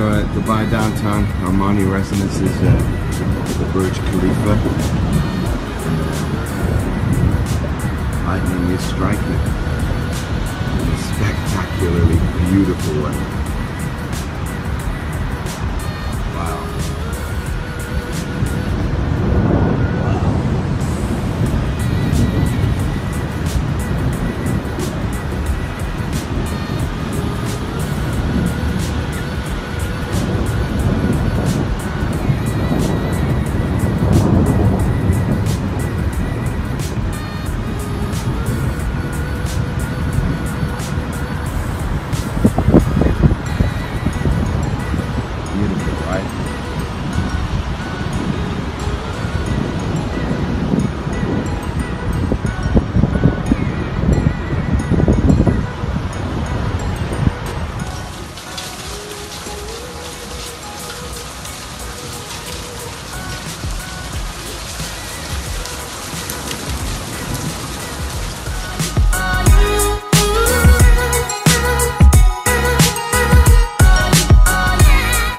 Dubai downtown Armani residences, uh, the Burj Khalifa. Lightning is striking in a spectacularly beautiful way.